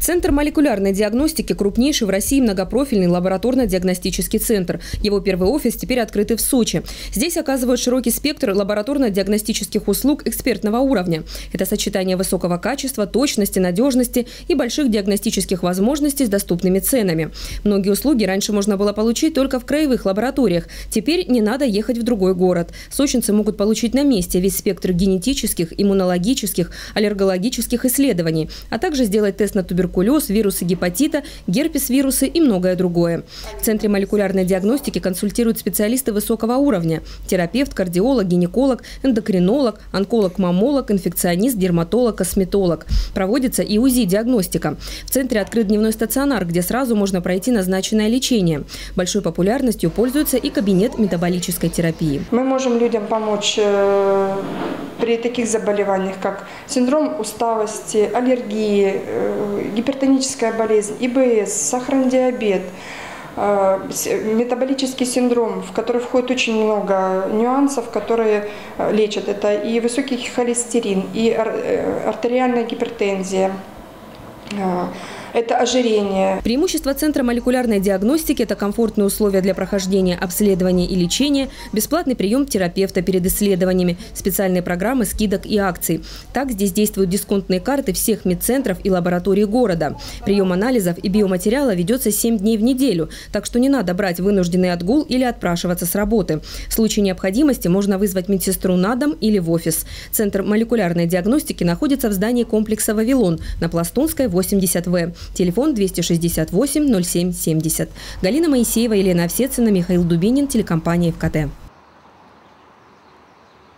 Центр молекулярной диагностики – крупнейший в России многопрофильный лабораторно-диагностический центр. Его первый офис теперь открыт в Сочи. Здесь оказывают широкий спектр лабораторно-диагностических услуг экспертного уровня. Это сочетание высокого качества, точности, надежности и больших диагностических возможностей с доступными ценами. Многие услуги раньше можно было получить только в краевых лабораториях. Теперь не надо ехать в другой город. Сочинцы могут получить на месте весь спектр генетических, иммунологических, аллергологических исследований, а также сделать тест на туберкулез туберкулез, вирусы гепатита, герпес-вирусы и многое другое. В Центре молекулярной диагностики консультируют специалисты высокого уровня – терапевт, кардиолог, гинеколог, эндокринолог, онколог-мамолог, инфекционист, дерматолог, косметолог. Проводится и УЗИ-диагностика. В центре открыт дневной стационар, где сразу можно пройти назначенное лечение. Большой популярностью пользуется и кабинет метаболической терапии. Мы можем людям помочь э, при таких заболеваниях, как синдром усталости, аллергии, э, гипертоническая болезнь, ИБС, сахарный диабет, э, метаболический синдром, в который входит очень много нюансов, которые э, лечат. Это и высокий холестерин, и артериальная гипертензия, это ожирение. Преимущество Центра молекулярной диагностики – это комфортные условия для прохождения обследования и лечения, бесплатный прием терапевта перед исследованиями, специальные программы скидок и акций. Так здесь действуют дисконтные карты всех медцентров и лабораторий города. Прием анализов и биоматериала ведется 7 дней в неделю, так что не надо брать вынужденный отгул или отпрашиваться с работы. В случае необходимости можно вызвать медсестру на дом или в офис. Центр молекулярной диагностики находится в здании комплекса «Вавилон» на Пластунской, 80В. Телефон 268 07 70. Галина Моисеева, Елена Овсецина, Михаил Дубинин, телекомпания ФКТ.